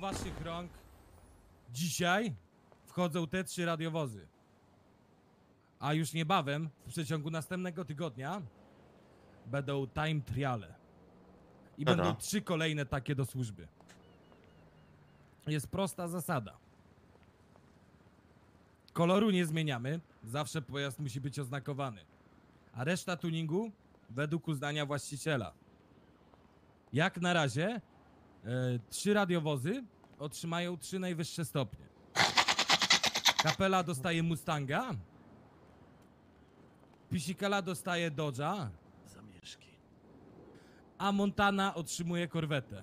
waszych rąk dzisiaj wchodzą te trzy radiowozy. A już niebawem, w przeciągu następnego tygodnia, będą time triale. I Dobra. będą trzy kolejne takie do służby. Jest prosta zasada. Koloru nie zmieniamy, zawsze pojazd musi być oznakowany. A reszta tuningu według uznania właściciela. Jak na razie trzy radiowozy otrzymają trzy najwyższe stopnie. Kapela dostaje Mustanga. Pisikala dostaje Dodge'a. Zamieszki. A Montana otrzymuje korwetę.